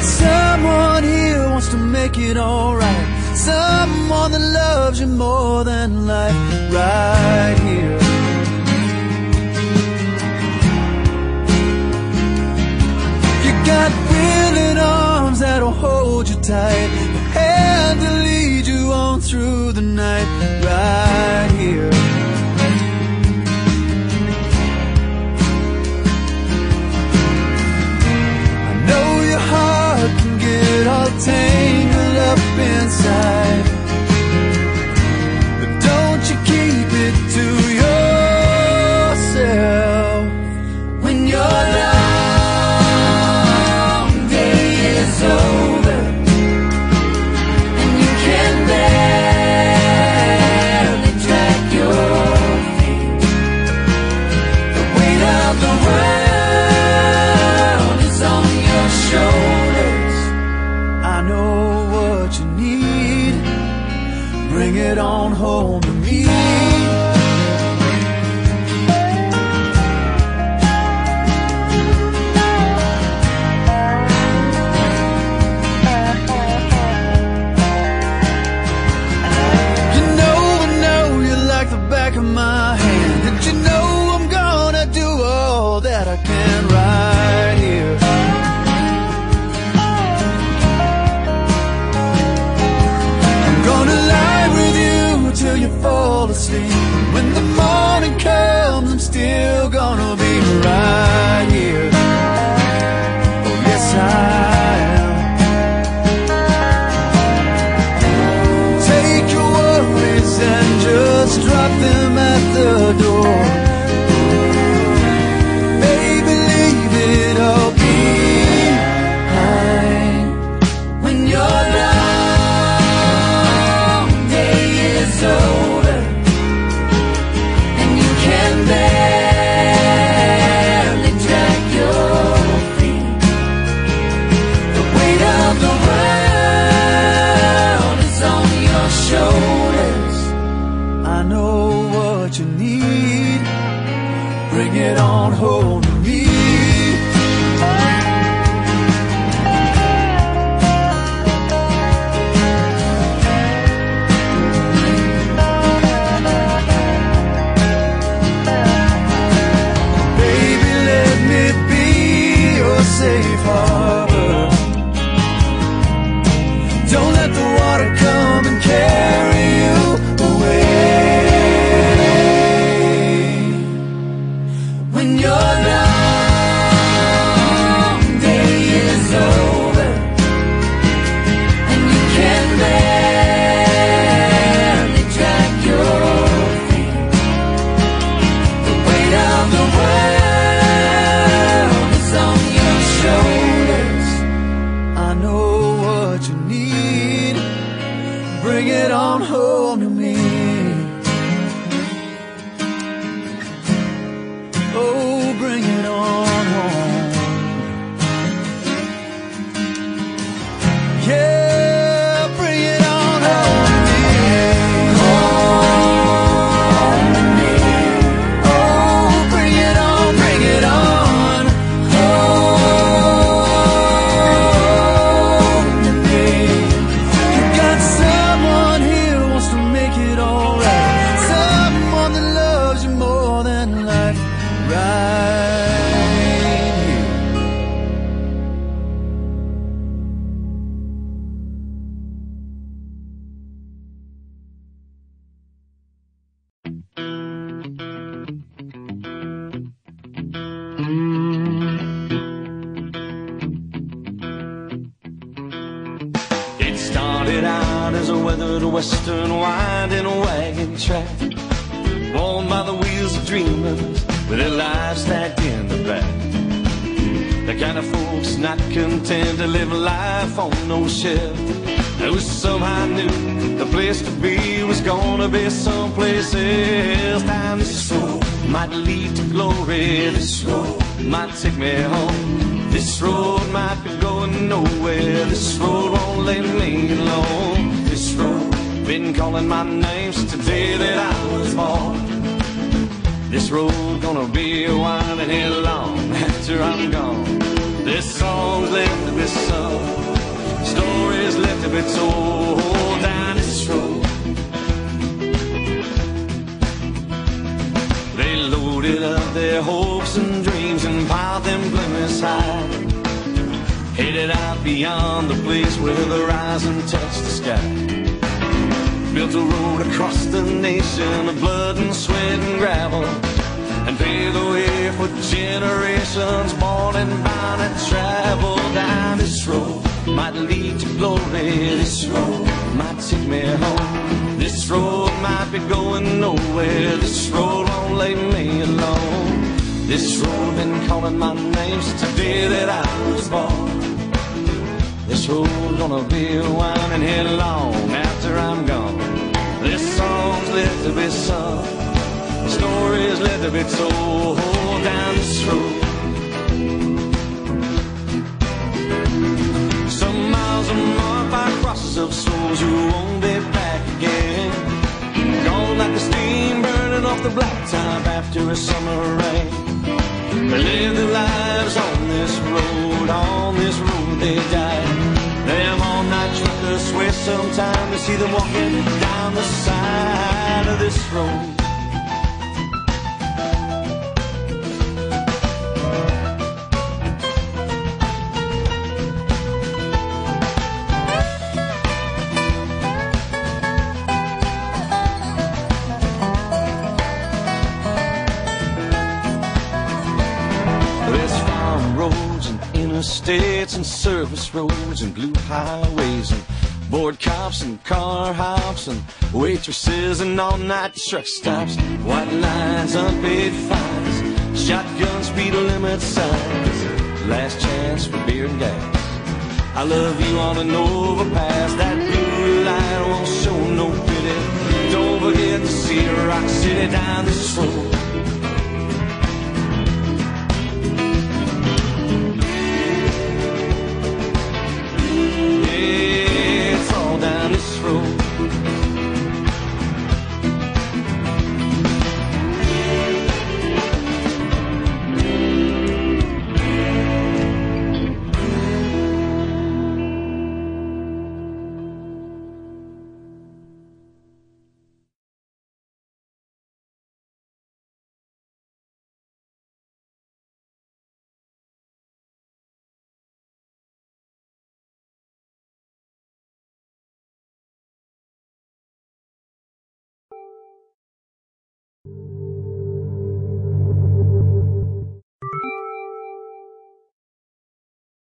someone here wants to make it alright. Someone that loves you more than life, right here. You got willing arms that'll hold you tight, a hand to lead you on through the night, right shoulders. I know what you need. Bring it on home to me. Asleep. When the morning comes, It on home To me. Weathered western winding wagon track, worn by the wheels of dreamers with their lives stacked in the back. The kind of folks not content to live a life on no shelf, who somehow knew the place to be was gonna be someplace else. Time this road might lead to glory. This road might take me home. This road might be going nowhere. This road won't leave me alone. This road been calling my name since the day that I was born. This road gonna be a winding hill long after I'm gone. This song's left to be sung, stories left to be told down this road. They loaded up their hopes and dreams and piled them Plymouth high. Headed out beyond the place where the horizon touched the sky. Built a road across the nation of blood and sweat and gravel. And paved the way for generations born and bound and travel down this road. Might lead to glory this road might take me home. This road might be going nowhere this road won't leave me alone this road been calling my name since the day that I was born this road's gonna be winding headlong after I'm gone this song's left to be sung stories led to be told down this road. Some miles are marked by crosses of souls who won't be back again. Gone like a steam burning off the blacktop after a summer rain. This road, on this road they died. Them all-night truckers swear sometime to see them walking down the side of this road. Interstates and service roads and blue highways and board cops and car hops and waitresses and all-night truck stops, white lines, unpaid fines, shotgun speed limit signs, last chance for beer and gas. I love you on an overpass, that blue light won't show no pity. Don't forget to see Rock City down this road.